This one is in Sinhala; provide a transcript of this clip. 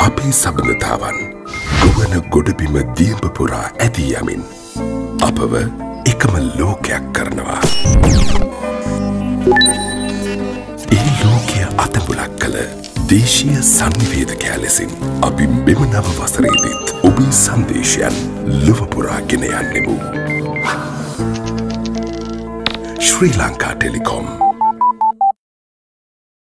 අපේ සබඳතාවන් ගුවන ගොඩබිම දියඹ පුරා ඇදී යමින් අපව එකම ලෝකයක් කරනවා. ඒ ලෝකය අතමුලක් කළ දේශීය සංනිවේදකයා ලෙසින් අපි මෙම නව වසරේදීත් ඔබේ සංදේශයන් ලොවපුරා ගෙන යන්නෙමු. ශ්‍රී ලංකා ටෙලිකොම්